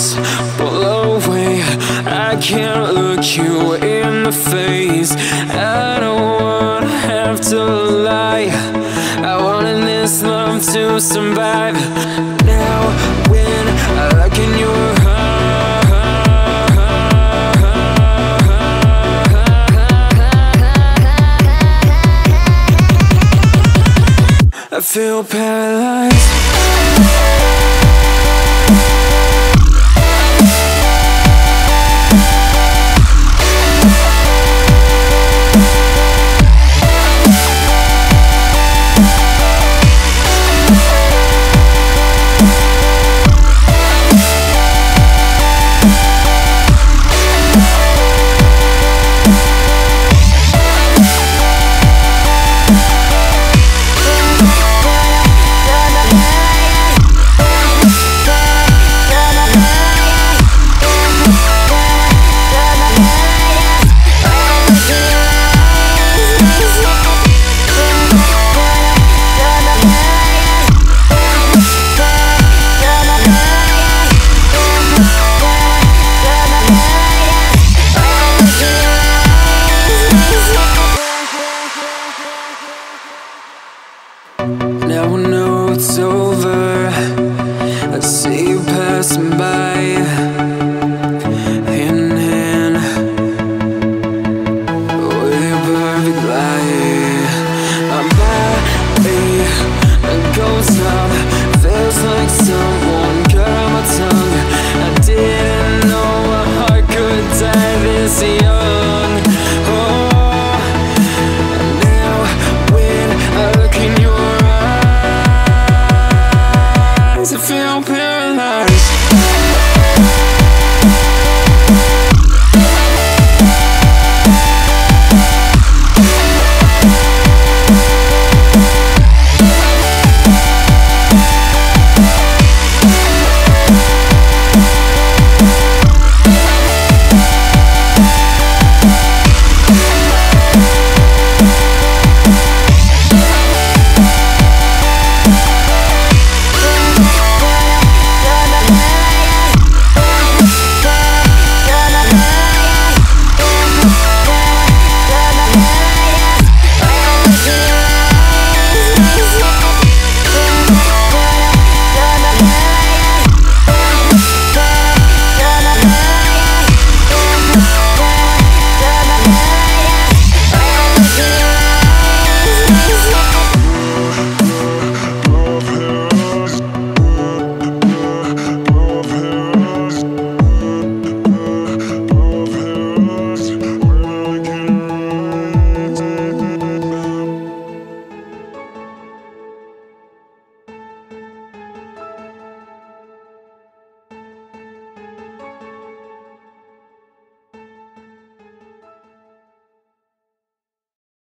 eyes away. I can't look you in the face. I don't wanna have to lie. I wanted this love to survive. Now when I look in your I feel paralyzed. somebody